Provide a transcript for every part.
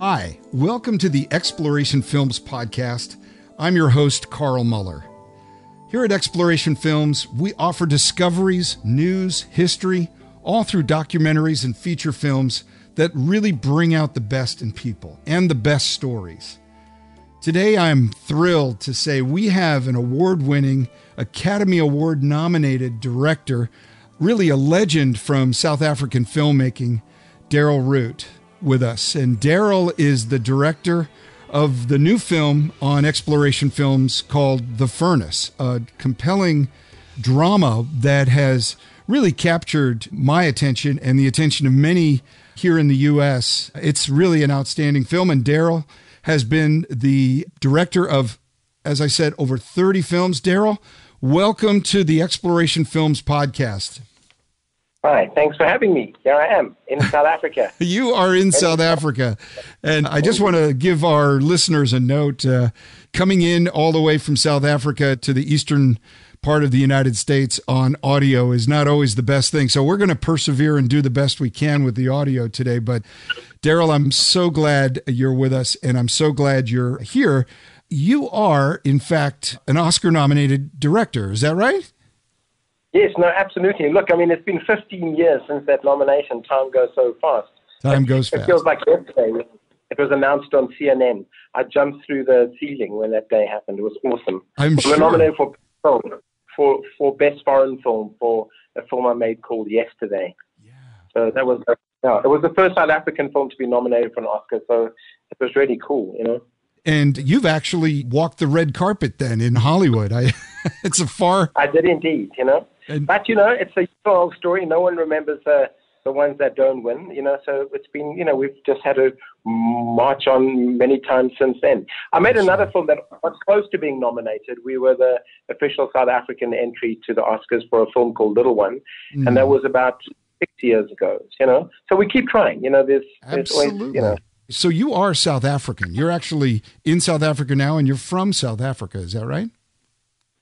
Hi, welcome to the Exploration Films podcast. I'm your host, Carl Moeller. Here at Exploration Films, we offer discoveries, news, history, all through documentaries and feature films that really bring out the best in people and the best stories. Today, I'm thrilled to say we have an award winning, Academy Award nominated director, really a legend from South African filmmaking, Darrell Roodt with us. And Darrell is the director of the new film on exploration films called The Furnace, a compelling drama that has really captured my attention and the attention of many here in the U.S. It's really an outstanding film. And Darrell has been the director of, as I said, over 30 films. Darrell, welcome to the Exploration Films podcast. Hi, thanks for having me. Here I am in South Africa. you are in South Africa. And I just want to give our listeners a note. Uh, coming in all the way from South Africa to the eastern part of the United States on audio is not always the best thing. So we're going to persevere and do the best we can with the audio today. But Darrell, I'm so glad you're with us and I'm so glad you're here. You are, in fact, an Oscar nominated director. Is that right? Yes, no, absolutely. Look, I mean, it's been 15 years since that nomination. Time goes so fast. Time goes fast. It feels like yesterday. It was announced on CNN. I jumped through the ceiling when that day happened. It was awesome. I'm we sure. were nominated for film, for for best foreign film for a film I made called Yesterday. Yeah. So that was yeah, it was the first South African film to be nominated for an Oscar. So it was really cool, you know. And you've actually walked the red carpet then in Hollywood. I, it's a far. I did indeed, you know. And- but you know, it's a old story. No one remembers uh, the ones that don't win. You know, so it's been you know we've just had to march on many times since then. I made another film that was close to being nominated. We were the official South African entry to the Oscars for a film called Little One, and that was about six years ago. You know, so we keep trying. You know, there's, there's always Absolutely. you know. So you are South African. You're actually in South Africa now, and you're from South Africa. Is that right?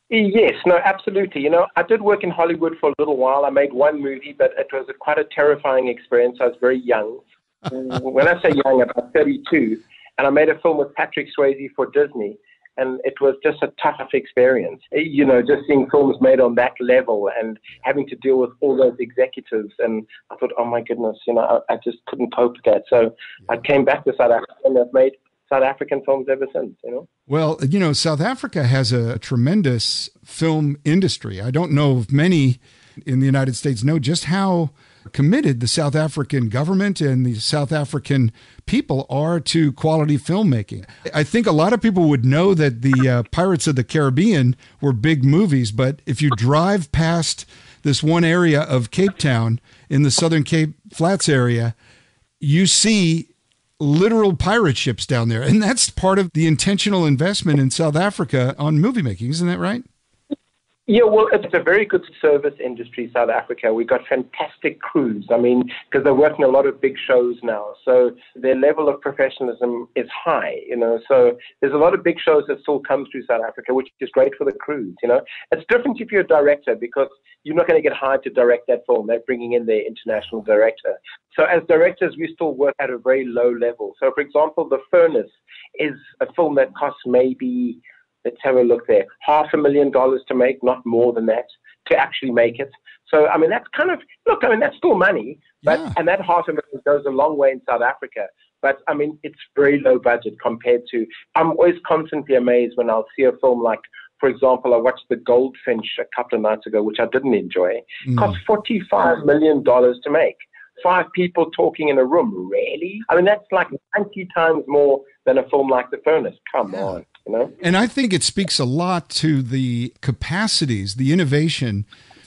Yes, no, absolutely. You know, I did work in Hollywood for a little while. I made one movie, but it was a, quite a terrifying experience. I was very young. when I say young, about 32. And I made a film with Patrick Swayze for Disney. And it was just a tough experience. Eh, you know, just seeing films made on that level and having to deal with all those executives. And I thought, oh my goodness, you know, I, I just couldn't cope with that. So I came back to South Africa and I've made South African films ever since, you know. Well, you know, South Africa has a tremendous film industry. I don't know if many in the United States know just how committed the South African government and the South African people are to quality filmmaking. I think a lot of people would know that the uh, Pirates of the Caribbean were big movies, but if you drive past this one area of Cape Town in the Southern Cape Flats area, you see literal pirate ships down there. And that's part of the intentional investment in South Africa on movie making, isn't that right? Yeah, well, it's a very good service industry, South Africa. We've got fantastic crews. I mean, because they're working a lot of big shows now. So their level of professionalism is high, you know. So there's a lot of big shows that still come through South Africa, which is great for the crews, you know. It's different if you're a director because you're not going to get hired to direct that film. They're bringing in their international director. So as directors, we still work at a very low level. So, for example, The Furnace is a film that costs maybe let's have a look there. Half a million dollars to make, not more than that, to actually make it. So, I mean, that's kind of, look, I mean, that's still money, but, Yeah. and that half a million goes a long way in South Africa. But, I mean, it's very low budget compared to, I'm always constantly amazed when I'll see a film like, for example, I watched The Goldfinch a couple of nights ago, which I didn't enjoy. Mm. Cost $45 million to make. Five people talking in a room. Really? I mean, that's like 90 times more than a film like The Furnace. Come Yeah. on, you know? And I think it speaks a lot to the capacities, the innovation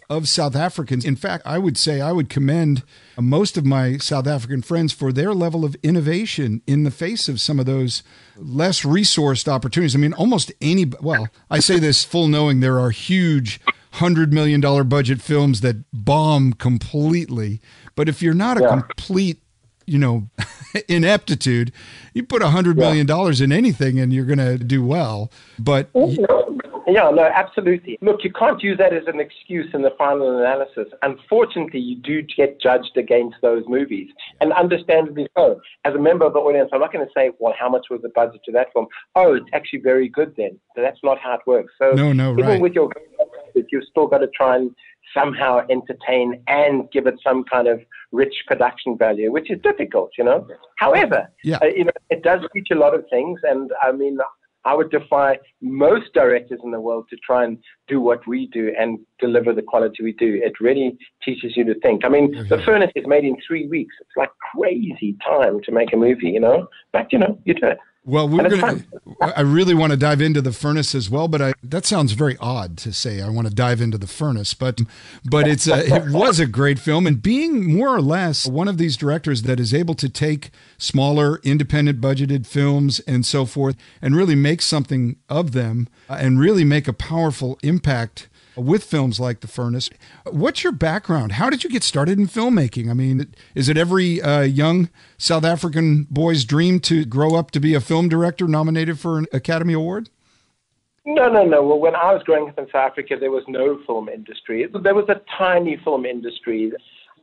of South Africans. In fact, I would say I would commend most of my South African friends for their level of innovation in the face of some of those less resourced opportunities. I mean, almost any, well, I say this full knowing there are huge $100 million budget films that bomb completely. But if you're not a Yeah. complete you know ineptitude you put a hundred million dollars in anything and you're going to do well but Yeah, no, absolutely. Look, you can't use that as an excuse in the final analysis. Unfortunately, you do get judged against those movies, and understandably so. As a member of the audience, I'm not going to say, well, how much was the budget to that film? Oh, it's actually very good then. So that's not how it works. So no, no, even right. with your you've still got to try and somehow entertain and give it some kind of rich production value, which is difficult, you know. However, yeah. uh, you know, it does teach a lot of things, and I mean, I would defy most directors in the world to try and do what we do and deliver the quality we do. It really teaches you to think. I mean, The Furnace is made in three weeks. It's like crazy time to make a movie, you know. But you know, you do it. Well, we're to. I really want to dive into the furnace as well, but I, that sounds very odd to say. I want to dive into the furnace, but but it's a, it was a great film, and being more or less one of these directors that is able to take smaller, independent budgeted films and so forth, and really make something of them, uh, and really make a powerful impact with films like The Furnace. What's your background? How did you get started in filmmaking? I mean, is it every uh, young South African boy's dream to grow up to be a film director nominated for an Academy Award? No, no, no. Well, when I was growing up in South Africa, there was no film industry. There was a tiny film industry,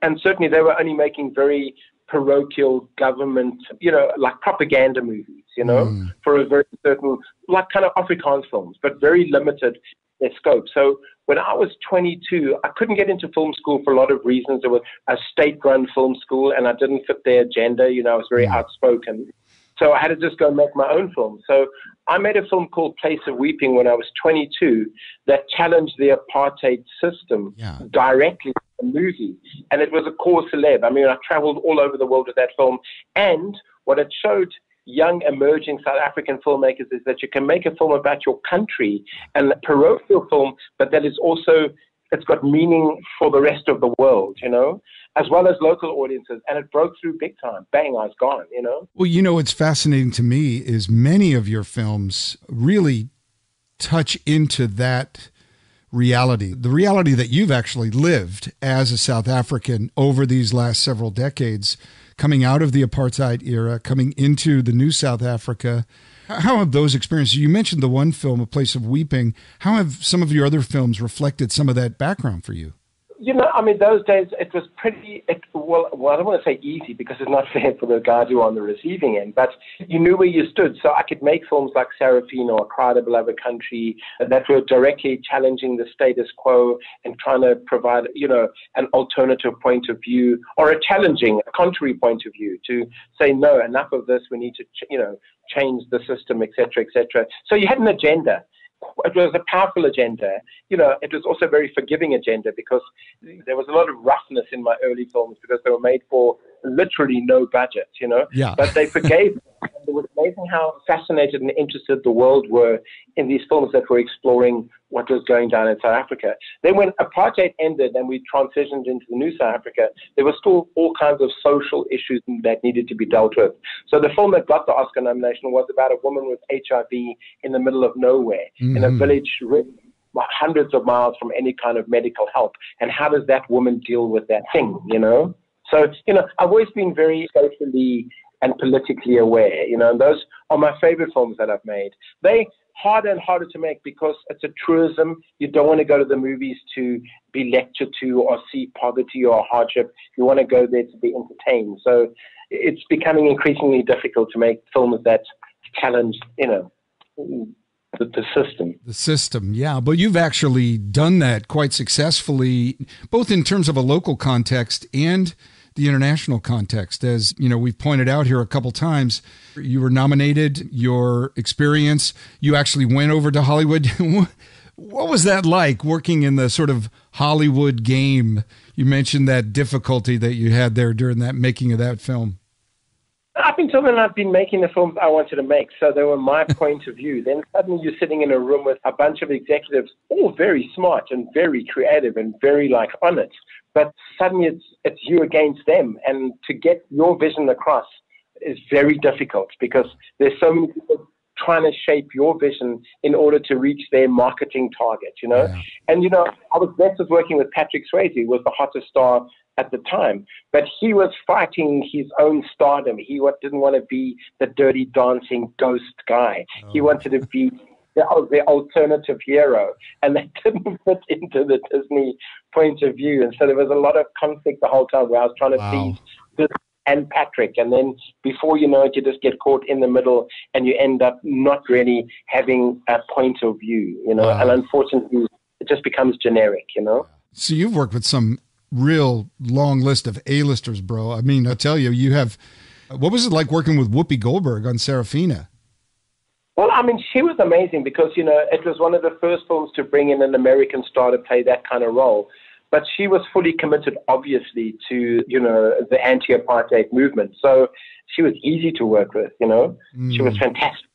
and certainly they were only making very parochial government, you know, like propaganda movies, you know, mm. for a very certain, like kind of Afrikaans films, but very limited their scope. So when I was 22, I couldn't get into film school for a lot of reasons. It was a state-run film school, and I didn't fit their agenda. You know, I was very mm. outspoken. So I had to just go and make my own film. So I made a film called Place of Weeping when I was 22 that challenged the apartheid system yeah. directly in the movie. And it was a core celeb. I mean, I traveled all over the world with that film. And what it showed young emerging South African filmmakers is that you can make a film about your country and a parochial film, but that is also it's got meaning for the rest of the world, you know, as well as local audiences. And it broke through big time. Bang, I was gone, you know. Well, you know, what's fascinating to me is many of your films really touch into that reality, the reality that you've actually lived as a South African over these last several decades coming out of the apartheid era, coming into the new South Africa. How have those experiences? You mentioned the one film, A Place of Weeping. How have some of your other films reflected some of that background for you? You know, I mean, those days it was pretty, it, well, well, I don't want to say easy because it's not fair for the guys who are on the receiving end, but you knew where you stood. So I could make films like Sarafina or Cry the Beloved Country that were directly challenging the status quo and trying to provide, you know, an alternative point of view or a challenging, a contrary point of view to say, no, enough of this, we need to, you know, change the system, etc., etc. So you had an agenda it was a powerful agenda. You know, it was also a very forgiving agenda because there was a lot of roughness in my early films because they were made for literally no budget, you know. Yeah. But they forgave. it was amazing how fascinated and interested the world were in these films that were exploring what was going down in South Africa. Then when apartheid ended and we transitioned into the new South Africa, there were still all kinds of social issues that needed to be dealt with. So the film that got the Oscar nomination was about a woman with HIV in the middle of nowhere mm-hmm. in a mm-hmm. village hundreds of miles from any kind of medical help. And how does that woman deal with that thing, you know? So, you know, I've always been very socially and politically aware, you know, and those are my favorite films that I've made. They harder and harder to make because it's a truism. You don't want to go to the movies to be lectured to or see poverty or hardship. You want to go there to be entertained. So it's becoming increasingly difficult to make films that challenge, you know, the, the, system. The system, yeah. But you've actually done that quite successfully, both in terms of a local context and the international context. As you know, we've pointed out here a couple times, you were nominated. Your experience, you actually went over to Hollywood. what was that like working in the sort of Hollywood game? You mentioned that difficulty that you had there during that making of that film. Up until then, I've been making the films I wanted to make, so they were my point of view. Then suddenly you're sitting in a room with a bunch of executives, all very smart and very creative and very like on it. But suddenly it's it's you against them, and to get your vision across is very difficult because there's so many people trying to shape your vision in order to reach their marketing target, you know? Yeah. And, you know, I was blessed with working with Patrick Swayze, who was the hottest star at the time. But he was fighting his own stardom. He didn't want to be the dirty dancing ghost guy. Oh. He wanted to be the, the alternative hero, and they didn't fit into the Disney point of view. And so there was a lot of conflict the whole time where I was trying to wow. this and Patrick, and then before you know it, you just get caught in the middle, and you end up not really having a point of view, you know. Wow. And unfortunately, it just becomes generic, you know. So you've worked with some real long list of A-listers, bro. I mean, I tell you, you have. What was it like working with Whoopi Goldberg on Sarafina? Well, I mean, she was amazing because, you know, it was one of the first films to bring in an American star to play that kind of role. But she was fully committed, obviously, to, you know, the anti apartheid movement. So she was easy to work with, you know. Mm. She was mm. fantastic.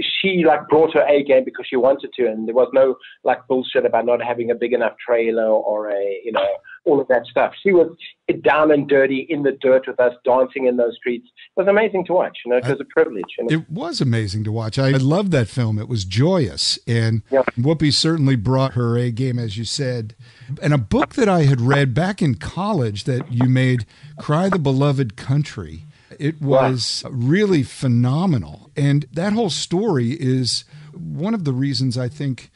She like brought her A game because she wanted to, and there was no like bullshit about not having a big enough trailer or a you know all of that stuff. She was down and dirty in the dirt with us, dancing in those streets. It was amazing to watch. You know, it was a privilege. You know? It was amazing to watch. I loved that film. It was joyous, and yeah. Whoopi certainly brought her A game, as you said. And a book that I had read back in college that you made, "Cry the Beloved Country." It was really phenomenal. And that whole story is one of the reasons I think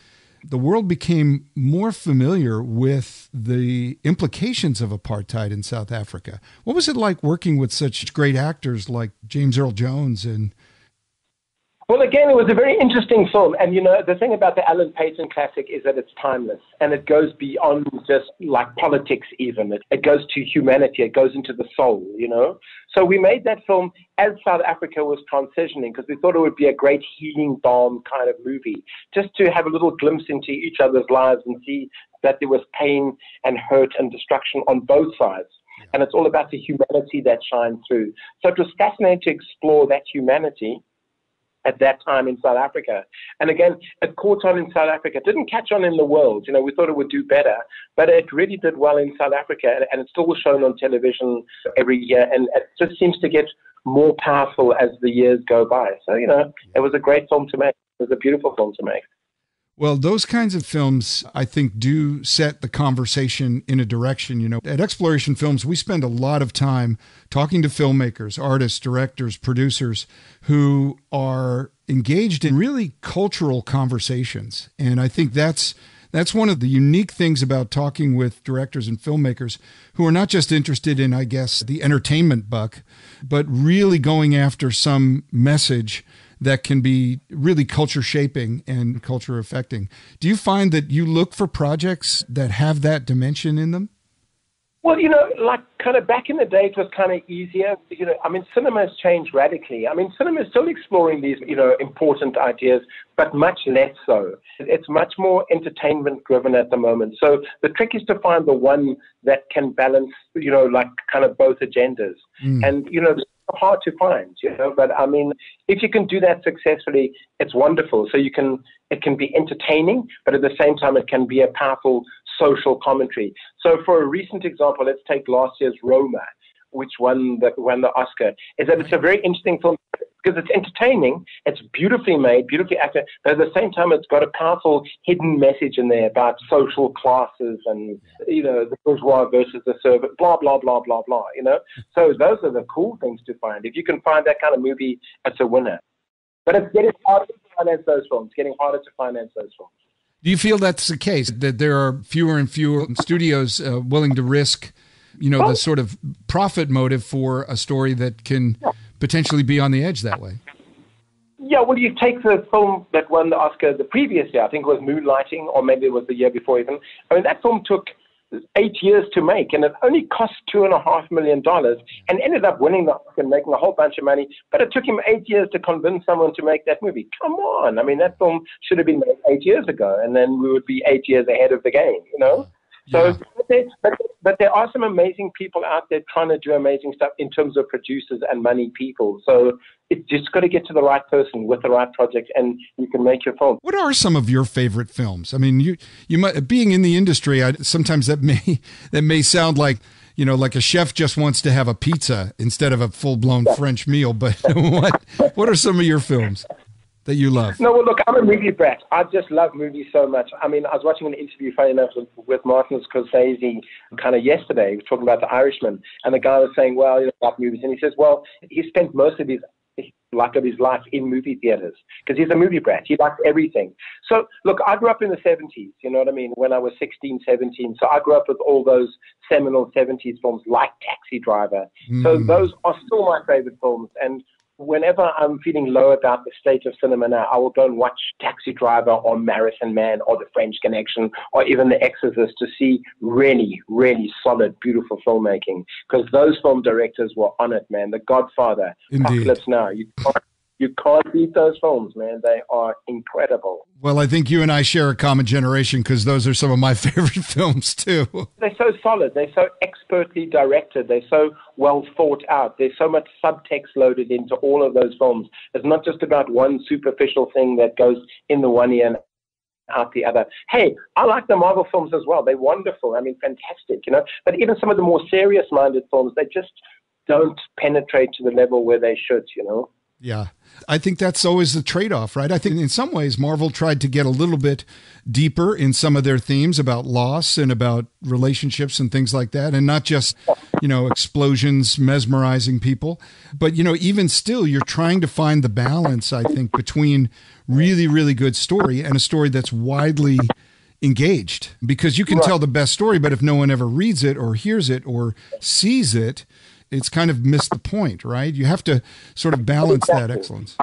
the world became more familiar with the implications of apartheid in South Africa. What was it like working with such great actors like James Earl Jones and well, again, it was a very interesting film. And, you know, the thing about the Alan Paton classic is that it's timeless and it goes beyond just like politics, even. It, it goes to humanity, it goes into the soul, you know? So we made that film as South Africa was transitioning because we thought it would be a great healing balm kind of movie, just to have a little glimpse into each other's lives and see that there was pain and hurt and destruction on both sides. And it's all about the humanity that shines through. So it was fascinating to explore that humanity at that time in South Africa. And again, it caught on in South Africa. It didn't catch on in the world. You know, we thought it would do better, but it really did well in South Africa, and, and it's still shown on television every year, and it just seems to get more powerful as the years go by. So, you know, it was a great film to make. It was a beautiful film to make. Well, those kinds of films, I think, do set the conversation in a direction. You know, at Exploration Films, we spend a lot of time talking to filmmakers, artists, directors, producers who are engaged in really cultural conversations. And I think that's that's one of the unique things about talking with directors and filmmakers who are not just interested in, I guess, the entertainment buck, but really going after some message that can be really culture shaping and culture affecting. Do you find that you look for projects that have that dimension in them? Well, you know, like kind of back in the day, it was kind of easier. You know, I mean, cinema has changed radically. I mean, cinema is still exploring these, you know, important ideas, but much less so. It's much more entertainment driven at the moment. So the trick is to find the one that can balance, you know, like kind of both agendas. Mm. And, you know, hard to find, you know. But I mean, if you can do that successfully, it's wonderful. So you can, it can be entertaining, but at the same time, it can be a powerful social commentary. So for a recent example, let's take last year's Roma, which won the won the Oscar. Is that it's a very interesting film because it's entertaining, it's beautifully made, beautifully acted, but at the same time, it's got a powerful hidden message in there about social classes and, you know, the bourgeois versus the servant, blah, blah, blah, blah, blah, you know? So those are the cool things to find. If you can find that kind of movie, it's a winner. But it's getting harder to finance those films, getting harder to finance those films. Do you feel that's the case, that there are fewer and fewer studios uh, willing to risk, you know, the oh. sort of profit motive for a story that can potentially be on the edge that way. Yeah, well, you take the film that won the Oscar the previous year, I think it was Moonlighting, or maybe it was the year before even. I mean, that film took eight years to make, and it only cost two and a half million dollars, and ended up winning the Oscar and making a whole bunch of money. But it took him eight years to convince someone to make that movie. Come on, I mean, that film should have been made eight years ago, and then we would be eight years ahead of the game, you know. So, yeah. but, there, but, but, there are some amazing people out there trying to do amazing stuff in terms of producers and money people. So it's just got to get to the right person with the right project, and you can make your film. What are some of your favorite films? I mean, you you might, being in the industry, I, sometimes that may that may sound like you know, like a chef just wants to have a pizza instead of a full blown. French meal. But what what are some of your films? That you love? No, well, look, I'm a movie brat. I just love movies so much. I mean, I was watching an interview, funny enough, with, Martin Scorsese kind of yesterday. He was talking about The Irishman, and the guy was saying, well, you know, about movies, and he says, well, he spent most of his like of his life in movie theaters because he's a movie brat. He likes everything. So, look, I grew up in the 70s, you know what I mean, when I was 16, 17. So I grew up with all those seminal 70s films like Taxi Driver. Mm. So those are still my favorite films. And whenever I'm feeling low about the state of cinema now, I will go and watch Taxi Driver or Marathon Man or The French Connection or even The Exorcist to see really, really solid, beautiful filmmaking. Because those film directors were on it, man. The Godfather, Indeed. Apocalypse Now. You can't you can't beat those films, man. They are incredible. Well, I think you and I share a common generation because those are some of my favorite films too. They're so solid. They're so expertly directed. They're so well thought out. There's so much subtext loaded into all of those films. It's not just about one superficial thing that goes in the one ear and out the other. Hey, I like the Marvel films as well. They're wonderful. I mean, fantastic, you know. But even some of the more serious-minded films, they just don't penetrate to the level where they should, you know. Yeah. I think that's always the trade off, right? I think in some ways, Marvel tried to get a little bit deeper in some of their themes about loss and about relationships and things like that, and not just, you know, explosions mesmerizing people. But, you know, even still, you're trying to find the balance, I think, between really, really good story and a story that's widely engaged because you can right. tell the best story, but if no one ever reads it or hears it or sees it, it's kind of missed the point, right? You have to sort of balance exactly. that excellence.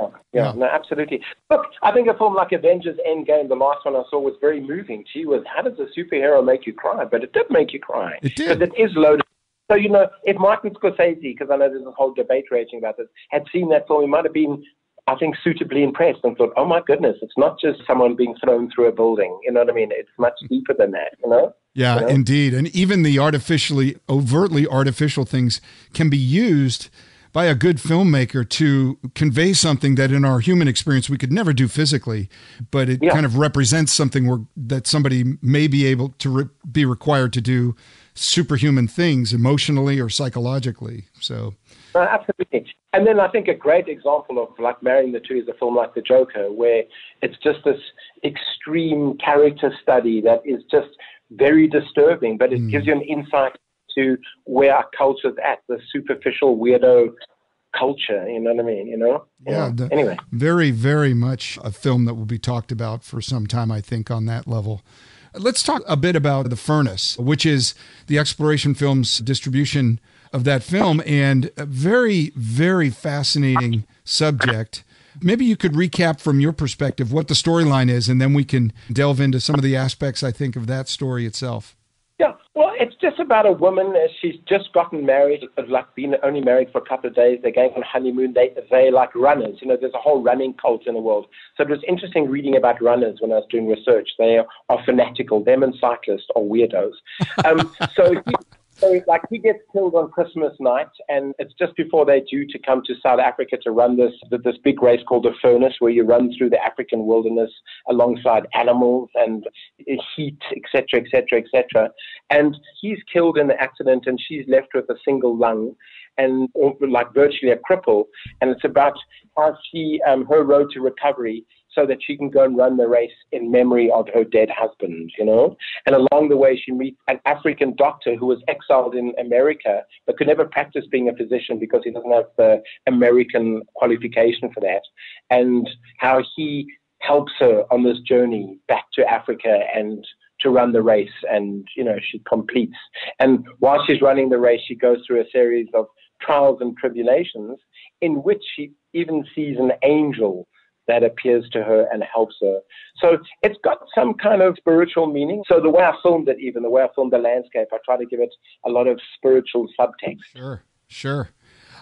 Yeah, yeah, no, absolutely. Look, I think a film like Avengers Endgame, the last one I saw, was very moving. Gee, was how does a superhero make you cry? But it did make you cry. It did. Because it is loaded. So, you know, if Martin Scorsese, because I know there's a whole debate raging about this, had seen that film, he might have been I think, suitably impressed and thought, oh my goodness, it's not just someone being thrown through a building. You know what I mean? It's much mm. deeper than that, you know? Yeah, you know? indeed. And even the artificially, overtly artificial things can be used by a good filmmaker to convey something that in our human experience we could never do physically, but it yeah. kind of represents something where, that somebody may be able to re- be required to do superhuman things emotionally or psychologically. So, uh, absolutely. And then I think a great example of like marrying the two is a film like The Joker, where it's just this extreme character study that is just very disturbing, but it mm. gives you an insight to where our culture's at, the superficial weirdo culture. You know what I mean? You know? Yeah. The, anyway, very, very much a film that will be talked about for some time, I think, on that level. Let's talk a bit about The Furnace, which is the Exploration Films distribution of that film and a very, very fascinating subject. Maybe you could recap from your perspective what the storyline is, and then we can delve into some of the aspects, I think, of that story itself. Yeah, well, it's just about a woman. She's just gotten married, like been only married for a couple of days. They're going on honeymoon. They they like runners. You know, there's a whole running cult in the world. So it was interesting reading about runners when I was doing research. They are fanatical. Them and cyclists are weirdos. Um, so. So, like, he gets killed on Christmas night, and it's just before they're due to come to South Africa to run this this big race called the Furnace, where you run through the African wilderness alongside animals and heat, etc., etc., etc. And he's killed in the accident, and she's left with a single lung and like virtually a cripple. And it's about how she, um, her road to recovery so that she can go and run the race in memory of her dead husband, you know? And along the way, she meets an African doctor who was exiled in America but could never practice being a physician because he doesn't have the American qualification for that. And how he helps her on this journey back to Africa and to run the race and you know she completes and while she's running the race she goes through a series of trials and tribulations in which she even sees an angel that appears to her and helps her. So it's got some kind of spiritual meaning. So the way I filmed it, even the way I filmed the landscape, I try to give it a lot of spiritual subtext. Sure, sure.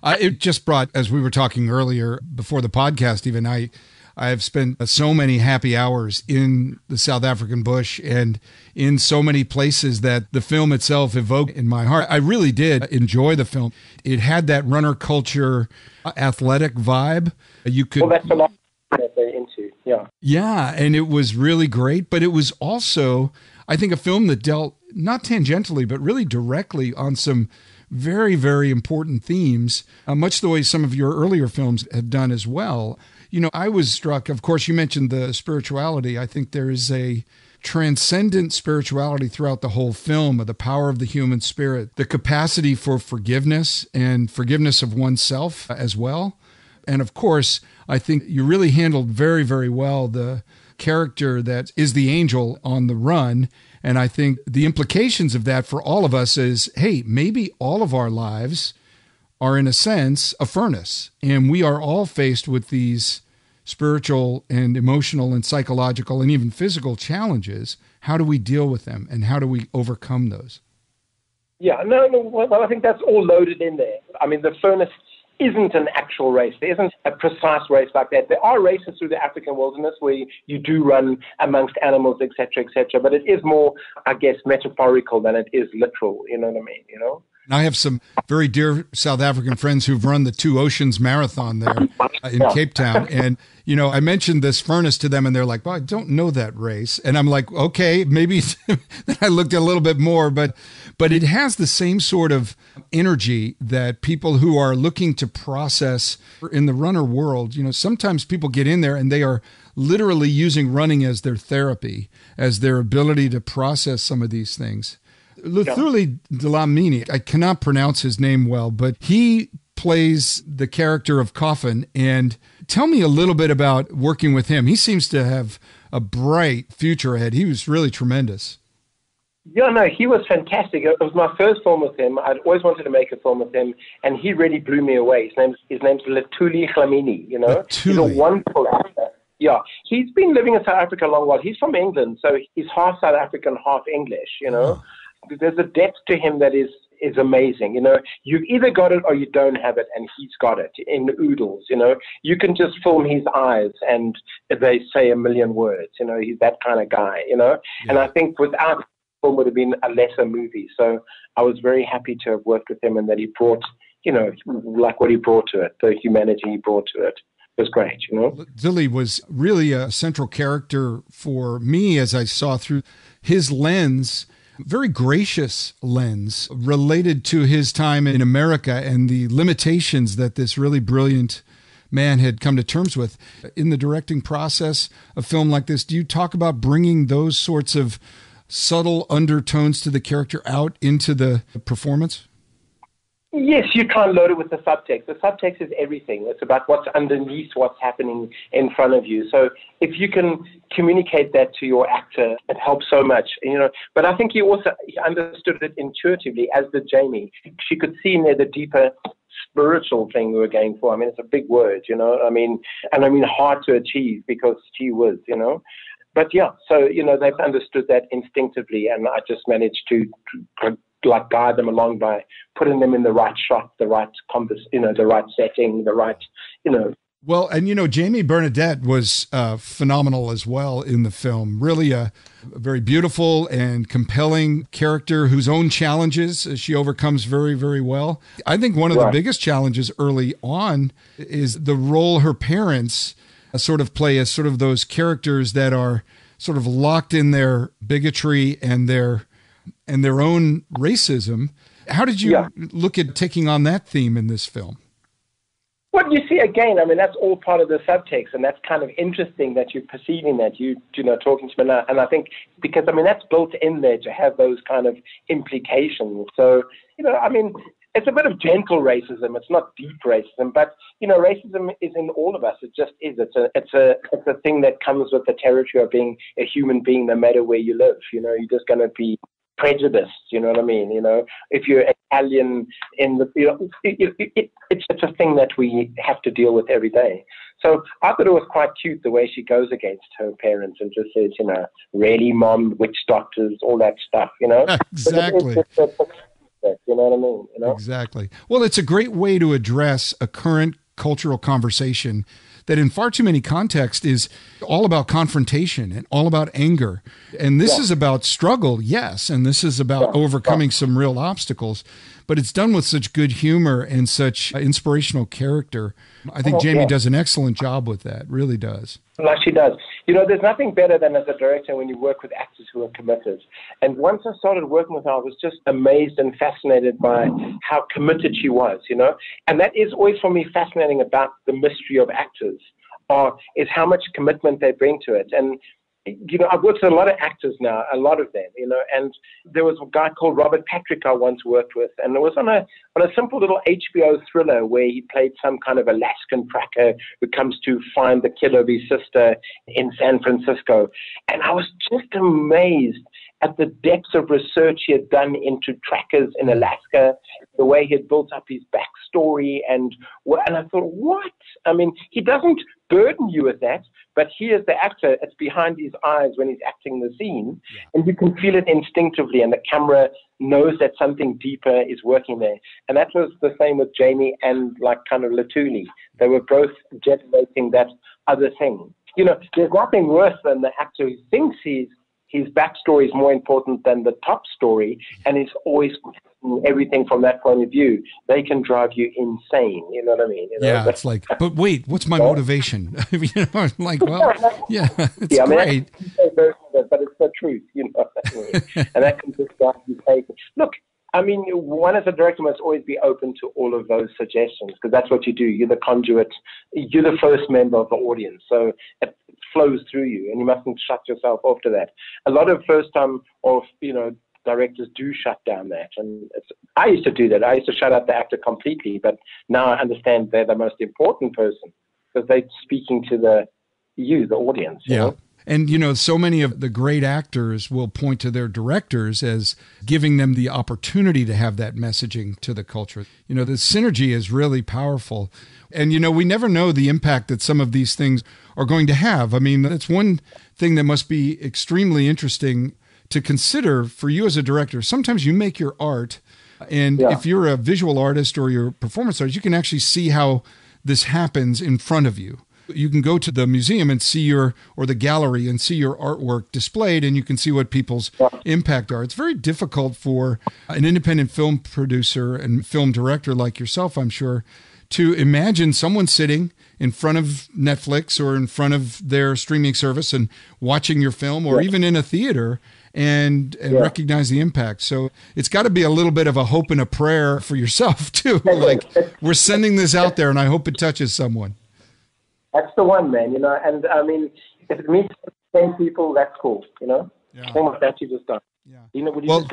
Uh, it just brought, as we were talking earlier before the podcast, even I. I've spent so many happy hours in the South African bush and in so many places that the film itself evoked in my heart. I really did enjoy the film. It had that runner culture, uh, athletic vibe. You could. Well, that's a lot that they're into. Yeah. Yeah, and it was really great, but it was also, I think, a film that dealt not tangentially, but really directly on some very, very important themes, uh, much the way some of your earlier films have done as well. You know, I was struck, of course, you mentioned the spirituality. I think there is a transcendent spirituality throughout the whole film of the power of the human spirit, the capacity for forgiveness and forgiveness of oneself as well And of course, I think you really handled very, very well the character that is the angel on the run. And I think the implications of that for all of us is hey, maybe all of our lives are, in a sense, a furnace. And we are all faced with these spiritual and emotional and psychological and even physical challenges. How do we deal with them and how do we overcome those? Yeah, no, no. Well, I think that's all loaded in there. I mean, the furnace isn't an actual race. There isn't a precise race like that. There are races through the African wilderness where you do run amongst animals, etc., etc. But it is more, I guess, metaphorical than it is literal. You know what I mean? You know. I have some very dear South African friends who've run the Two Oceans Marathon there uh, in Cape Town. And, you know, I mentioned this furnace to them and they're like, well, I don't know that race. And I'm like, okay, maybe I looked a little bit more, but, but it has the same sort of energy that people who are looking to process in the runner world, you know, sometimes people get in there and they are literally using running as their therapy, as their ability to process some of these things. Luthuli Dlamini, I cannot pronounce his name well, but he plays the character of Coffin. And tell me a little bit about working with him. He seems to have a bright future ahead. He was really tremendous. Yeah, no, he was fantastic. It was my first film with him. I'd always wanted to make a film with him, and he really blew me away. His name's his name's Luthuli Dlamini. You know, Luthuli. he's a wonderful actor. Yeah, he's been living in South Africa a long while. He's from England, so he's half South African, half English. You know, oh there's a depth to him that is is amazing. You know, you've either got it or you don't have it, and he's got it in oodles. You know, you can just film his eyes, and they say a million words. You know, he's that kind of guy. You know, yeah. and I think without film would have been a lesser movie. So I was very happy to have worked with him, and that he brought, you know, like what he brought to it, the humanity he brought to it was great, you know. Zilly was really a central character for me as I saw through his lens very gracious lens related to his time in America and the limitations that this really brilliant man had come to terms with. In the directing process, a film like this, do you talk about bringing those sorts of subtle undertones to the character out into the performance? Yes, you can't load it with the subtext. The subtext is everything. It's about what's underneath what's happening in front of you. So if you can communicate that to your actor, it helps so much. You know, but I think he also understood it intuitively, as did Jamie. She could see in there the deeper spiritual thing we were going for. I mean, it's a big word, you know. I mean, and I mean hard to achieve because she was, you know. But yeah, so you know they've understood that instinctively, and I just managed to, to like guide them along by putting them in the right shot, the right converse, you know, the right setting, the right, you know. Well, and you know, Jamie Bernadette was uh, phenomenal as well in the film. Really a, a, very beautiful and compelling character whose own challenges she overcomes very, very well. I think one of right. the biggest challenges early on is the role her parents uh, sort of play as sort of those characters that are sort of locked in their bigotry and their and their own racism. How did you yeah. look at taking on that theme in this film? Well, you see, again, I mean, that's all part of the subtext, and that's kind of interesting that you're perceiving that you, you know, talking to me now. And I think because I mean that's built in there to have those kind of implications. So, you know, I mean, it's a bit of gentle racism. It's not deep racism, but you know, racism is in all of us. It just is. It's a, it's a, it's a thing that comes with the territory of being a human being, no matter where you live. You know, you're just going to be prejudiced. You know what I mean? You know, if you're Italian in the, you know, it, it, it, it's it's a thing that we have to deal with every day. So I thought it was quite cute the way she goes against her parents and just says, you know, really, mom, witch doctors, all that stuff. You know, exactly. You know what I mean? You know? Exactly. Well, it's a great way to address a current cultural conversation that in far too many contexts is all about confrontation and all about anger. And this yeah. is about struggle, yes, and this is about yeah. overcoming some real obstacles, but it's done with such good humor and such uh, inspirational character. I think oh, Jamie yeah. does an excellent job with that, really does. Like she does. You know, there's nothing better than as a director when you work with actors who are committed. And once I started working with her, I was just amazed and fascinated by how committed she was, you know. And that is always for me fascinating about the mystery of actors, or is how much commitment they bring to it. And you know, I've worked with a lot of actors now, a lot of them, you know, and there was a guy called Robert Patrick I once worked with, and it was on a on a simple little HBO thriller where he played some kind of Alaskan tracker who comes to find the killer of his sister in San Francisco, and I was just amazed at the depths of research he had done into trackers in Alaska, the way he had built up his backstory, and and I thought, what? I mean, he doesn't burden you with that, but he is the actor, it's behind his eyes when he's acting the scene, yeah. and you can feel it instinctively, and the camera knows that something deeper is working there. And that was the same with Jamie and like kind of Luthuli. They were both generating that other thing. You know, there's nothing worse than the actor who thinks he's his backstory is more important than the top story, and is always everything from that point of view. They can drive you insane. You know what I mean? You know? Yeah, it's like, but wait, what's my motivation? you know, I'm like, well, yeah, it's yeah, I mean, great. but it's the truth, you know, and that can just drive you crazy. Look, I mean, one as a director must always be open to all of those suggestions because that's what you do. You're the conduit. You're the first member of the audience. So it flows through you and you mustn't shut yourself off to that. A lot of first time or, you know, directors do shut down that. And I used to do that. I used to shut out the actor completely, but now I understand they're the most important person because they're speaking to the you, the audience. yeah. Know? And, you know, so many of the great actors will point to their directors as giving them the opportunity to have that messaging to the culture. You know, the synergy is really powerful. And, you know, we never know the impact that some of these things are going to have. I mean, that's one thing that must be extremely interesting to consider for you as a director. Sometimes you make your art, and yeah. if you're a visual artist or you're a performance artist, you can actually see how this happens in front of you you can go to the museum and see your or the gallery and see your artwork displayed and you can see what people's impact are it's very difficult for an independent film producer and film director like yourself i'm sure to imagine someone sitting in front of Netflix or in front of their streaming service and watching your film or yeah. even in a theater and, and yeah. recognize the impact. So it's got to be a little bit of a hope and a prayer for yourself too. like we're sending this out there and I hope it touches someone. That's the one, man. You know, and I mean, if it meets ten people, that's cool. You know, yeah. almost that you just done. Yeah. You know, would you well,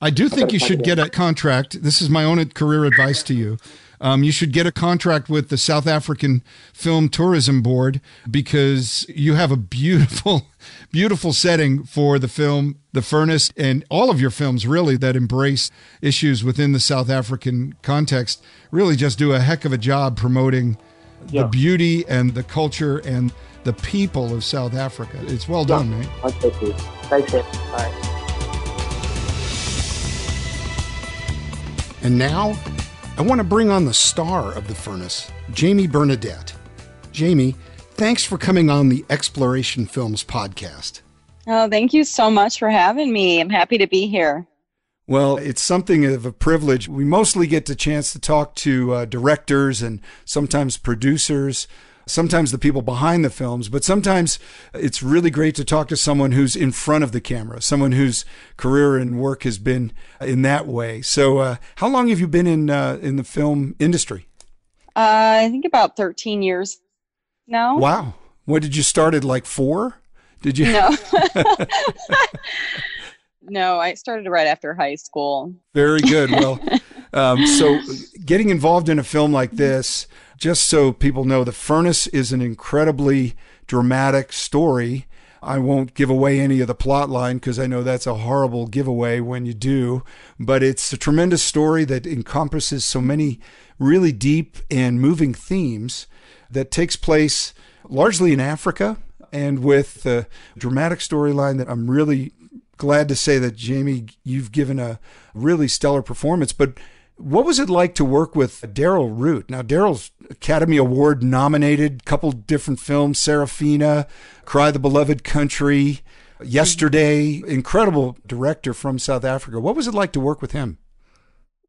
I do think you should get a contract. This is my own career advice to you. Um, you should get a contract with the South African Film Tourism Board because you have a beautiful, beautiful setting for the film The Furnace and all of your films, really, that embrace issues within the South African context. Really just do a heck of a job promoting yeah. the beauty and the culture and the people of South Africa. It's well yeah. done, man. Thank you. Thanks, All right. And now, I want to bring on the star of the furnace, Jamie Bernadette. Jamie, thanks for coming on the Exploration Films podcast. Oh, thank you so much for having me. I'm happy to be here. Well, it's something of a privilege. We mostly get the chance to talk to uh, directors and sometimes producers, sometimes the people behind the films, but sometimes it's really great to talk to someone who's in front of the camera, someone whose career and work has been in that way. So, uh, how long have you been in uh, in the film industry? Uh, I think about 13 years now. Wow. What did you start at like four? Did you? No. No, I started right after high school. Very good. Well, um, so getting involved in a film like this, just so people know, The Furnace is an incredibly dramatic story. I won't give away any of the plot line because I know that's a horrible giveaway when you do, but it's a tremendous story that encompasses so many really deep and moving themes that takes place largely in Africa and with a dramatic storyline that I'm really glad to say that Jamie, you've given a really stellar performance. But what was it like to work with Darrell Roodt? Now, Darrell's Academy Award nominated, couple different films, Sarafina, Cry the Beloved Country, Yesterday, incredible director from South Africa. What was it like to work with him?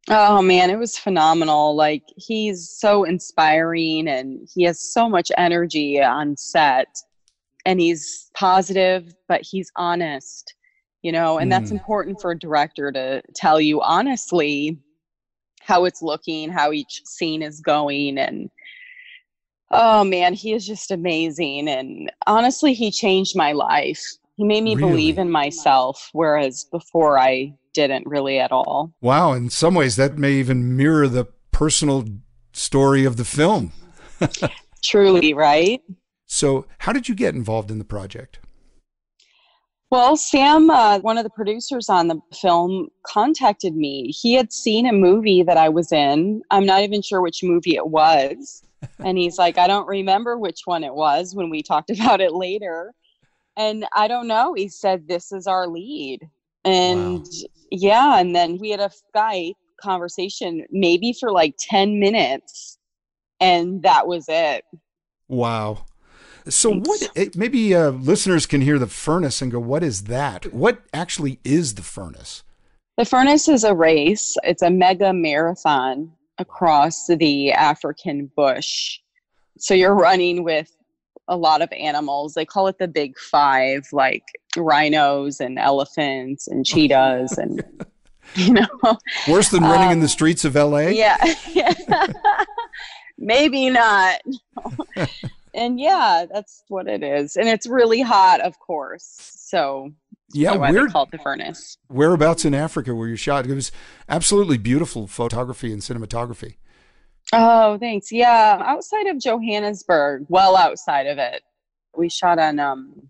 Oh man, it was phenomenal. Like he's so inspiring and he has so much energy on set and he's positive, but he's honest you know and mm. that's important for a director to tell you honestly how it's looking how each scene is going and Oh man, he is just amazing. And honestly, he changed my life. He made me Really? believe in myself, whereas before I didn't really at all. Wow, in some ways, that may even mirror the personal story of the film. Truly, right? So, how did you get involved in the project? Well, Sam, uh, one of the producers on the film, contacted me. He had seen a movie that I was in. I'm not even sure which movie it was. And he's like, I don't remember which one it was when we talked about it later. And I don't know. He said, This is our lead. And Wow. yeah, and then we had a Skype conversation maybe for like 10 minutes. And that was it. Wow. So, what eh, maybe uh, listeners can hear the furnace and go, What is that? What actually is the furnace? The Furnace is a race. It's a mega marathon across the African bush. So you're running with a lot of animals. They call it the big five, like rhinos and elephants and cheetahs and you know. Worse than running in Um, the streets of LA? Yeah. Maybe not. and yeah, that's what it is. And it's really hot, of course. So Yeah, that's why where, they call it the furnace. whereabouts in Africa were you shot? It was absolutely beautiful photography and cinematography. Oh, thanks. Yeah, outside of Johannesburg, well outside of it. We shot on um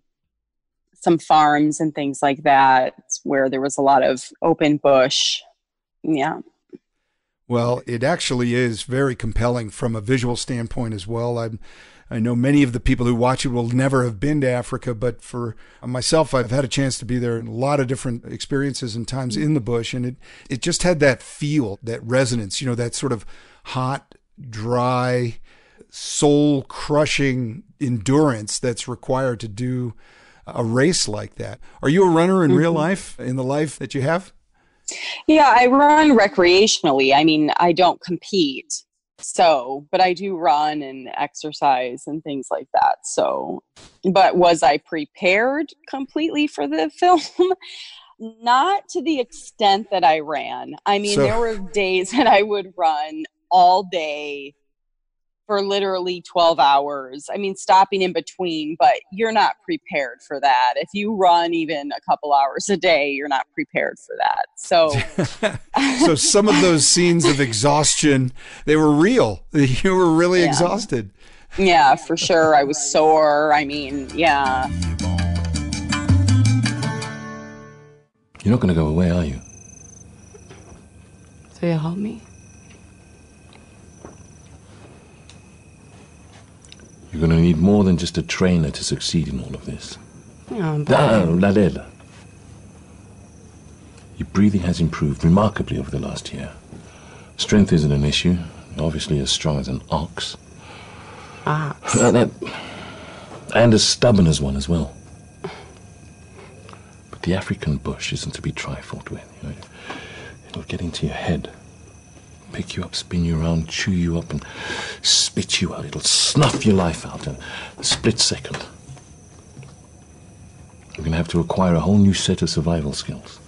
some farms and things like that where there was a lot of open bush. Yeah. Well, it actually is very compelling from a visual standpoint as well. I I know many of the people who watch it will never have been to Africa, but for myself, I've had a chance to be there in a lot of different experiences and times in the bush, and it it just had that feel, that resonance, you know, that sort of hot, dry, soul crushing endurance that's required to do a race like that. Are you a runner in real Mhm. life, in the life that you have? Yeah, I run recreationally. I mean, I don't compete. So, but I do run and exercise and things like that. So, but was I prepared completely for the film? Not to the extent that I ran. I mean, So- there were days that I would run all day for literally 12 hours. I mean, stopping in between, but you're not prepared for that. If you run even a couple hours a day, you're not prepared for that. So, so some of those scenes of exhaustion they were real you were really Yeah. exhausted yeah, for sure. I was sore. I mean, yeah. You're not going to go away, are you? So you help me? You're going to need more than just a trainer to succeed in all of this. Yeah, Ah, Ladella. Your breathing has improved remarkably over the last year. Strength isn't an issue. You're obviously as strong as an ox. Uh, that, and as stubborn as one as well. But the African bush isn't to be trifled with. You know, it'll get into your head, pick you up, spin you around, chew you up, and spit you out. It'll snuff your life out in a split second. You're going to have to acquire a whole new set of survival skills.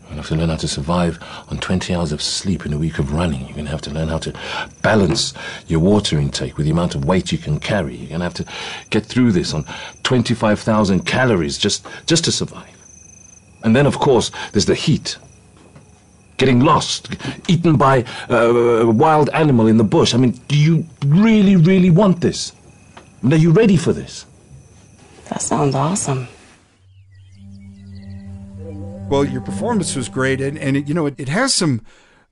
You're going to have to learn how to survive on 20 hours of sleep in a week of running. You're going to have to learn how to balance your water intake with the amount of weight you can carry. You're going to have to get through this on 25,000 calories just, just to survive. And then, of course, there's the heat. Getting lost, eaten by uh, a wild animal in the bush. I mean, do you really, really want this? I mean, are you ready for this? That sounds awesome. well your performance was great and, and it, you know it, it has some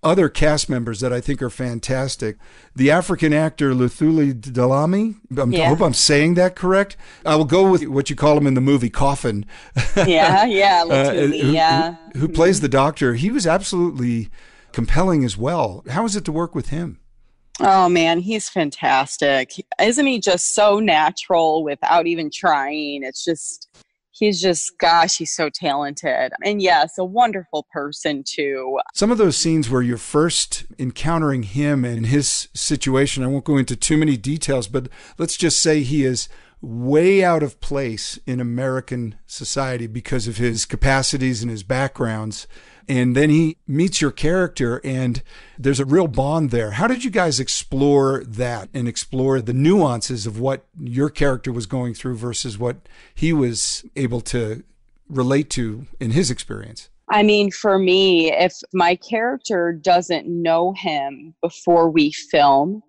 other cast members that i think are fantastic. The african actor Luthuli Dlamini I'm- i hope i'm saying that correct. I will go with what you call him in the movie coffin. Yeah, yeah, uh, who, yeah. who, who plays the doctor he was absolutely compelling as well. How was it to work with him? Oh man, he's fantastic. Isn't he just so natural without even trying? It's just he's just gosh, he's so talented. And yes, a wonderful person too. Some of those scenes where you're first encountering him and his situation, I won't go into too many details, but let's just say he is way out of place in American society because of his capacities and his backgrounds. And then he meets your character, and there's a real bond there. How did you guys explore that and explore the nuances of what your character was going through versus what he was able to relate to in his experience? I mean, for me, if my character doesn't know him before we film,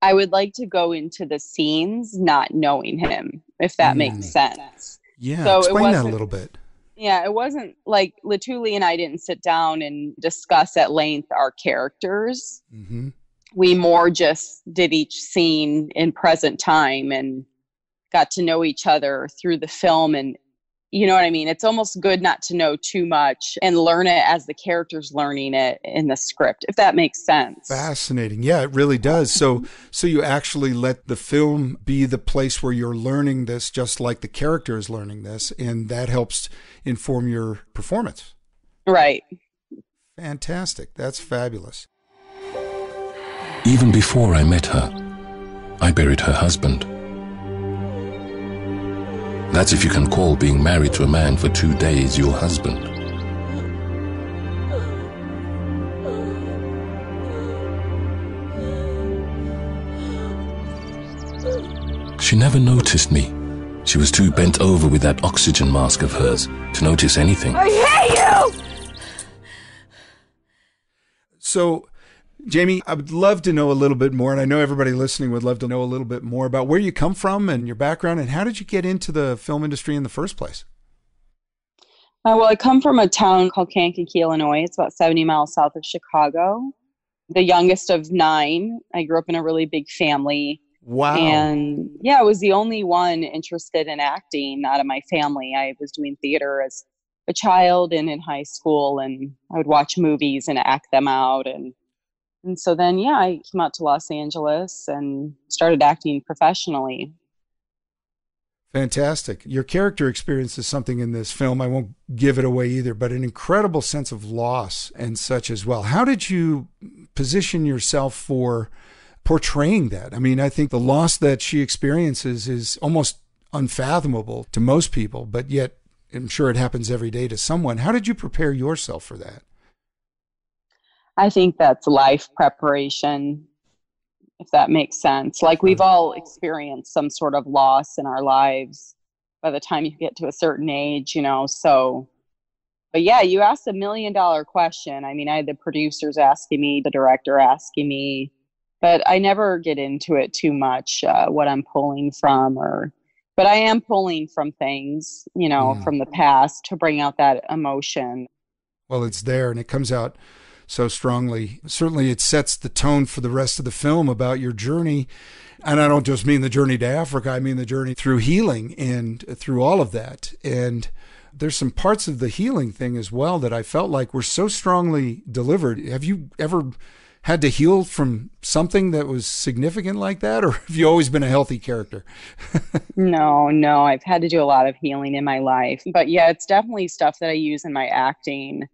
I would like to go into the scenes not knowing him, if that mm. makes sense. Yeah, so explain that a little bit. Yeah, it wasn't like Luthuli and I didn't sit down and discuss at length our characters. Mm-hmm. We more just did each scene in present time and got to know each other through the film and you know what I mean? It's almost good not to know too much and learn it as the character's learning it in the script, if that makes sense. Fascinating. Yeah, it really does. So so you actually let the film be the place where you're learning this just like the character is learning this and that helps inform your performance. Right. Fantastic. That's fabulous. Even before I met her, I buried her husband. That's if you can call being married to a man for two days your husband. She never noticed me. She was too bent over with that oxygen mask of hers to notice anything. I hate you! So, Jamie, I would love to know a little bit more, and I know everybody listening would love to know a little bit more about where you come from and your background, and how did you get into the film industry in the first place? Uh, well, I come from a town called Kankakee, Illinois. It's about 70 miles south of Chicago. The youngest of nine. I grew up in a really big family. Wow. And yeah, I was the only one interested in acting out of my family. I was doing theater as a child and in high school, and I would watch movies and act them out. And and so then, yeah, I came out to Los Angeles and started acting professionally. Fantastic. Your character experiences something in this film. I won't give it away either, but an incredible sense of loss and such as well. How did you position yourself for portraying that? I mean, I think the loss that she experiences is almost unfathomable to most people, but yet I'm sure it happens every day to someone. How did you prepare yourself for that? I think that's life preparation, if that makes sense. Like we've all experienced some sort of loss in our lives by the time you get to a certain age, you know. So, but yeah, you asked a million dollar question. I mean, I had the producers asking me, the director asking me, but I never get into it too much, uh, what I'm pulling from or but I am pulling from things, you know, mm. from the past to bring out that emotion. Well, it's there and it comes out so strongly. Certainly, it sets the tone for the rest of the film about your journey. And I don't just mean the journey to Africa, I mean the journey through healing and through all of that. And there's some parts of the healing thing as well that I felt like were so strongly delivered. Have you ever had to heal from something that was significant like that, or have you always been a healthy character? no, no, I've had to do a lot of healing in my life. But yeah, it's definitely stuff that I use in my acting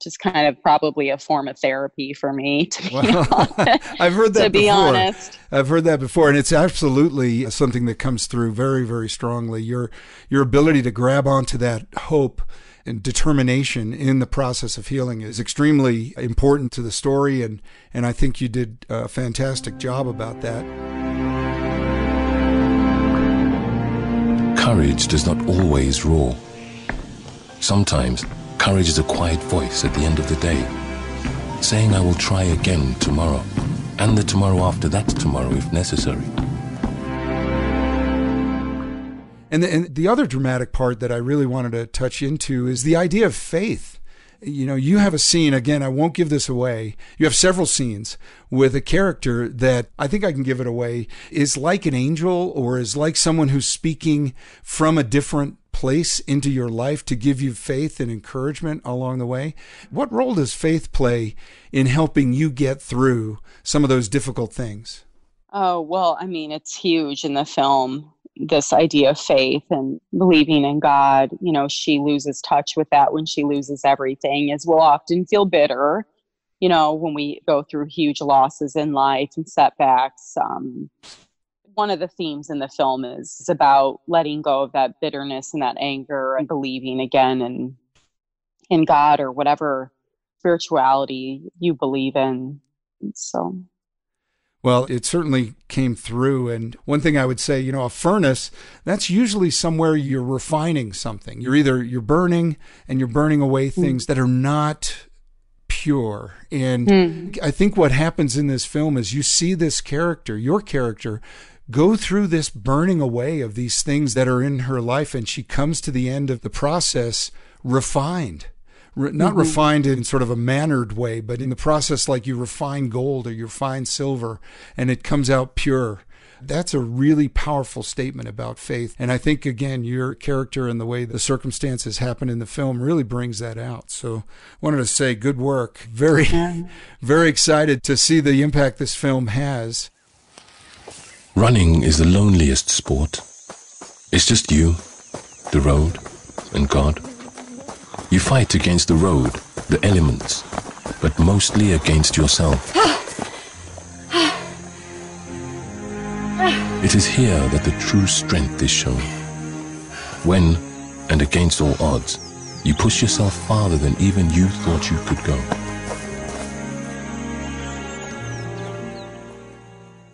just kind of probably a form of therapy for me to be well, honest, I've heard that to be before. honest. I've heard that before and it's absolutely something that comes through very very strongly your your ability to grab onto that hope and determination in the process of healing is extremely important to the story and and I think you did a fantastic job about that. Courage does not always roar. Sometimes Courage is a quiet voice at the end of the day, saying I will try again tomorrow, and the tomorrow after that tomorrow if necessary. And the, and the other dramatic part that I really wanted to touch into is the idea of faith. You know, you have a scene, again, I won't give this away. You have several scenes with a character that I think I can give it away is like an angel or is like someone who's speaking from a different place into your life to give you faith and encouragement along the way. What role does faith play in helping you get through some of those difficult things? Oh, well, I mean, it's huge in the film. This idea of faith and believing in God, you know, she loses touch with that when she loses everything, as we'll often feel bitter, you know, when we go through huge losses in life and setbacks. Um, one of the themes in the film is, is about letting go of that bitterness and that anger and believing again in in God or whatever spirituality you believe in. So well, it certainly came through. And one thing I would say, you know, a furnace, that's usually somewhere you're refining something. You're either you're burning and you're burning away hmm. things mm. that are not pure. And mm. I think what happens in this film is you see this character, your character, go through this burning away of these things that are in her life and she comes to the end of the process refined re- not mm-hmm. refined in sort of a mannered way, but in the process, like you refine gold or you refine silver, and it comes out pure. That's a really powerful statement about faith. And I think, again, your character and the way the circumstances happen in the film really brings that out. So I wanted to say good work. Very, very excited to see the impact this film has. Running is the loneliest sport. It's just you, the road, and God. You fight against the road, the elements, but mostly against yourself. It is here that the true strength is shown. When, and against all odds, you push yourself farther than even you thought you could go.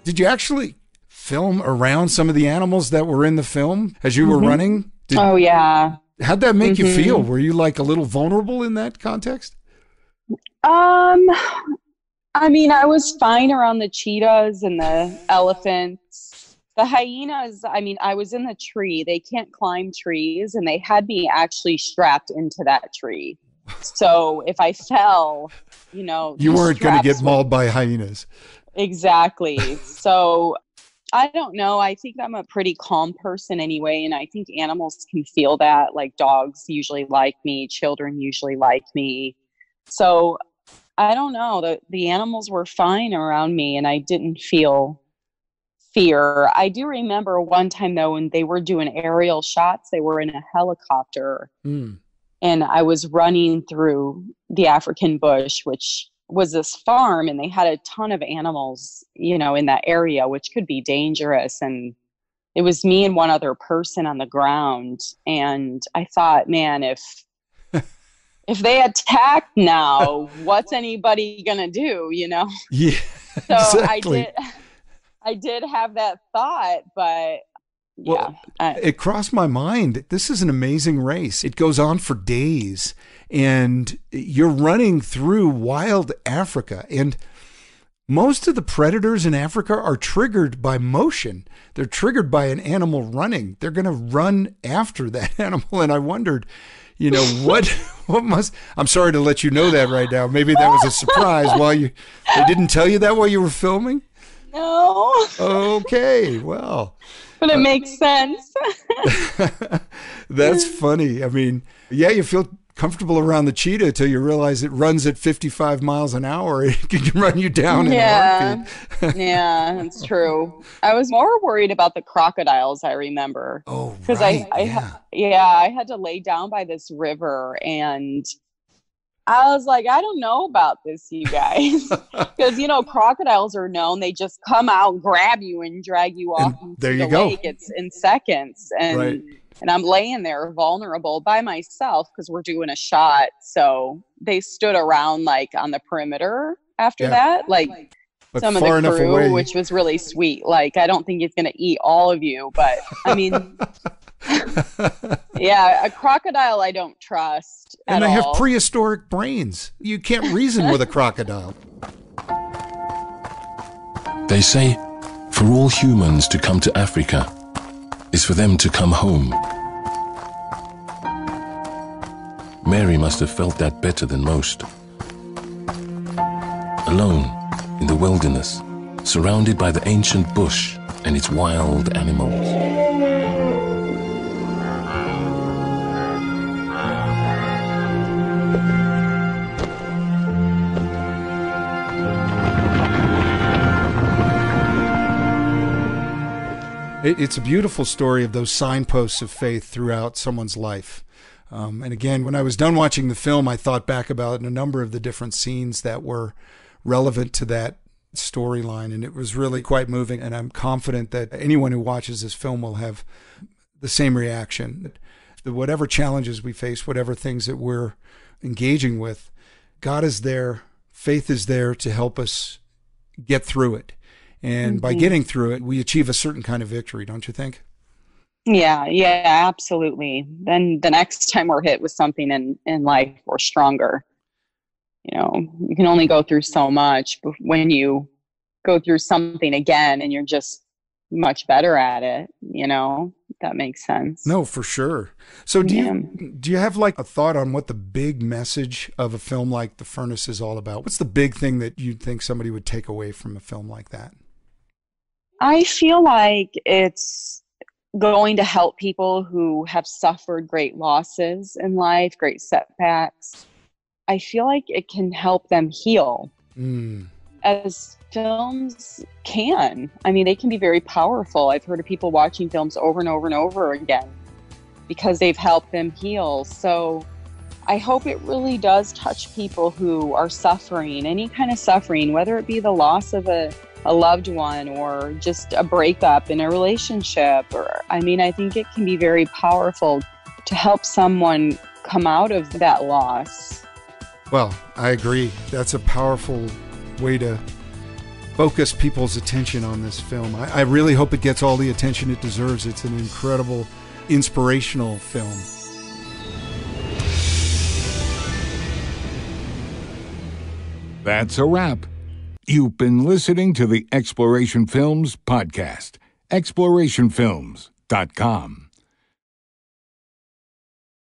Did you actually film around some of the animals that were in the film as you were mm-hmm. running? Did, oh, yeah. How'd that make mm-hmm. you feel? Were you like a little vulnerable in that context? Um, I mean, I was fine around the cheetahs and the elephants. The hyenas, I mean, I was in the tree. They can't climb trees, and they had me actually strapped into that tree. So if I fell, you know, you weren't going to get mauled by hyenas. Exactly. So I don't know. I think I'm a pretty calm person anyway. And I think animals can feel that. Like dogs usually like me, children usually like me. So I don't know. The, the animals were fine around me and I didn't feel fear. I do remember one time though, when they were doing aerial shots, they were in a helicopter. Mm. And I was running through the African bush, which was this farm and they had a ton of animals, you know, in that area, which could be dangerous. And it was me and one other person on the ground. And I thought, man, if if they attack now, what's anybody gonna do? You know? Yeah. So exactly. I did I did have that thought, but well, yeah. it crossed my mind. This is an amazing race. It goes on for days and you're running through wild Africa. And most of the predators in Africa are triggered by motion. They're triggered by an animal running. They're going to run after that animal. And I wondered, you know, what what must I'm sorry to let you know that right now. Maybe that was a surprise while you they didn't tell you that while you were filming? No. Okay, well. But it uh, makes sense. That's funny. I mean, yeah, you feel comfortable around the cheetah until you realize it runs at 55 miles an hour. It can run you down yeah. yeah, that's true. I was more worried about the crocodiles, I remember. Oh, Because right. I, I yeah. yeah, I had to lay down by this river and I was like, I don't know about this, you guys. Because, you know, crocodiles are known. They just come out, grab you, and drag you off. there you the go. It's in seconds. And right and I'm laying there vulnerable by myself because we're doing a shot. So they stood around like on the perimeter after yeah. that, like but some of the crew, which was really sweet. Like I don't think he's gonna eat all of you, but I mean. yeah, a crocodile I don't trust. And they all. have prehistoric brains. You can't reason with a crocodile. They say for all humans to come to Africa is for them to come home. Mary must have felt that better than most. Alone in the wilderness, surrounded by the ancient bush and its wild animals. It's a beautiful story of those signposts of faith throughout someone's life. Um, and again, when I was done watching the film, I thought back about a number of the different scenes that were relevant to that storyline, and it was really quite moving. And I'm confident that anyone who watches this film will have the same reaction. That whatever challenges we face, whatever things that we're engaging with, God is there, faith is there to help us get through it. And mm-hmm. by getting through it, we achieve a certain kind of victory, don't you think? Yeah, yeah, absolutely. Then the next time we're hit with something in, in life, we're stronger. You know, you can only go through so much but when you go through something again and you're just much better at it, you know, that makes sense. No, for sure. So do yeah. you do you have like a thought on what the big message of a film like The Furnace is all about? What's the big thing that you'd think somebody would take away from a film like that? I feel like it's going to help people who have suffered great losses in life, great setbacks. I feel like it can help them heal. Mm. As films can. I mean, they can be very powerful. I've heard of people watching films over and over and over again because they've helped them heal. So I hope it really does touch people who are suffering, any kind of suffering, whether it be the loss of a a loved one or just a breakup in a relationship or i mean i think it can be very powerful to help someone come out of that loss. Well i agree. That's a powerful way to focus people's attention on this film. I, I really hope it gets all the attention it deserves. It's an incredible inspirational film. That's a wrap You've been listening to the Exploration Films podcast. ExplorationFilms.com.